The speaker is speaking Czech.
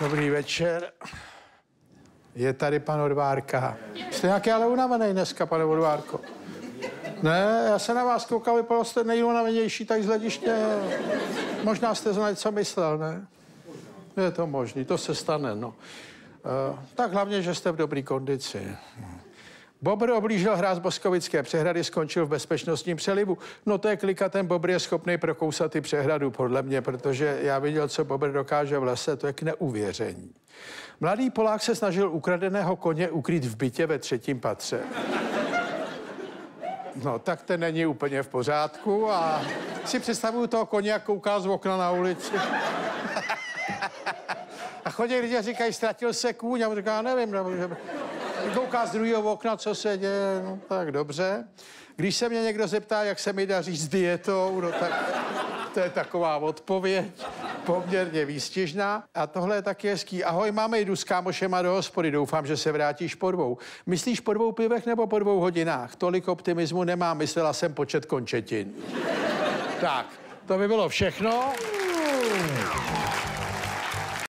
Dobrý večer. Je tady pan Odvárka. Jste nějaký ale unavený dneska, pane Odvárko. Ne, já se na vás koukal, vypadal jste nejunavenější tak z hlediště. Možná jste na něco myslel, ne? Je to možný, to se stane, no. Uh, tak hlavně, že jste v dobré kondici. Bobr oblížil hráz Boskovické přehrady, skončil v bezpečnostním přelivu. No to je klika, ten Bobr je schopný prokousat ty přehradu, podle mě, protože já viděl, co Bobr dokáže v lese, to je k neuvěření. Mladý Polák se snažil ukradeného koně ukrýt v bytě ve třetím patře. No, tak ten není úplně v pořádku a si představuju toho koně, jak kouká z okna na ulici. a chodí lidi a říkají, ztratil se kůň, a on říká, nevím, že kouká z druhého okna, co se děje, no tak dobře. Když se mě někdo zeptá, jak se mi daří s dietou, no tak to je taková odpověď, poměrně výstěžná. A tohle je taky hezký. Ahoj, máme jdu s kámošema do hospody, doufám, že se vrátíš po dvou. Myslíš po dvou pivech nebo po dvou hodinách? Tolik optimismu nemám, myslela jsem počet končetin. tak, to by bylo všechno.